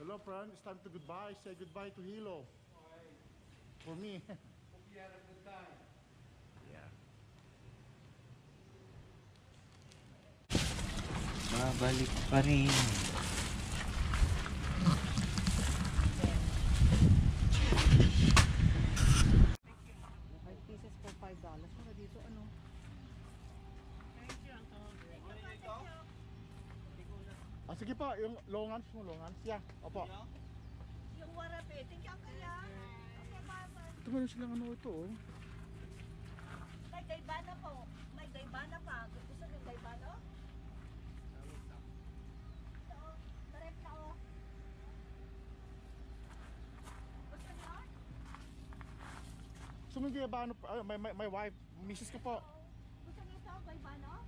Hello, friend. It's time to goodbye. Say goodbye to Hilo. For me. Hope you had a good time. yeah. Babalik pa rin. Five pieces for five dollars. Mura dito ano? Ah, sige po, yung longan, yung longan. Yeah, opo. Yung warape, tingnan kaya. Okay, bye-bye. Ito meron silang ano ito, oh. May gaybana po. May gaybana pa. Gusto niyo gaybana? Ito, tarep na oh. Gusto niyo? Sumigay ba ano, ah, may, may, may wife, misis ko po. Gusto niyo ito, gaybana?